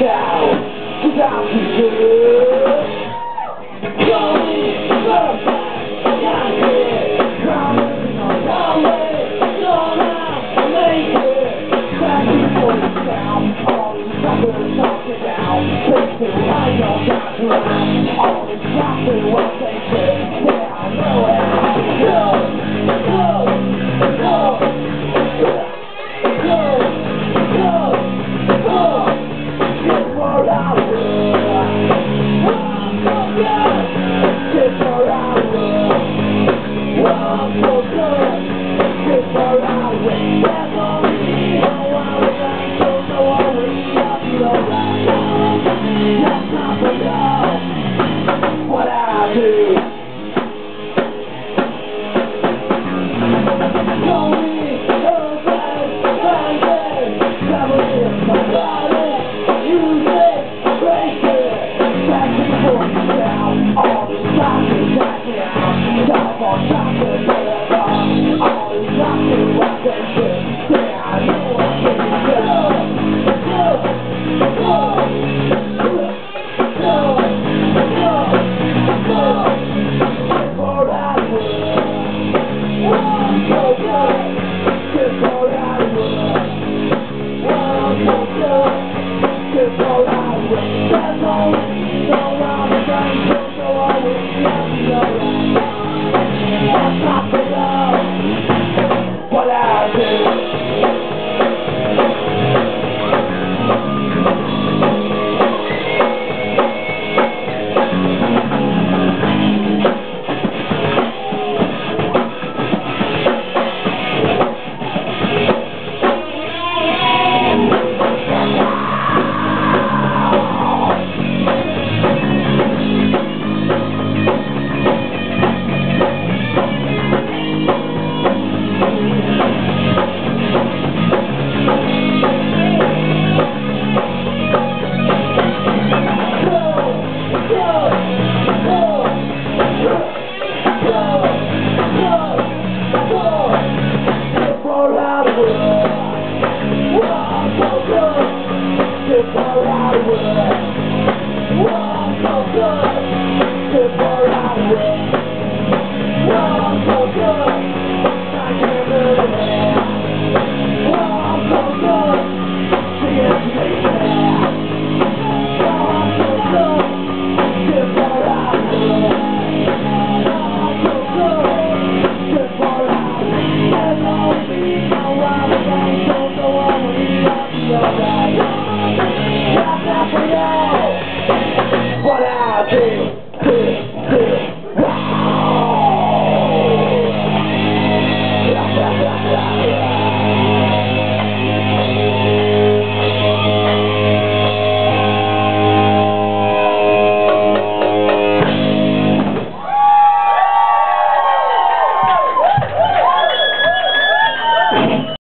cow, cause I'm too good. away.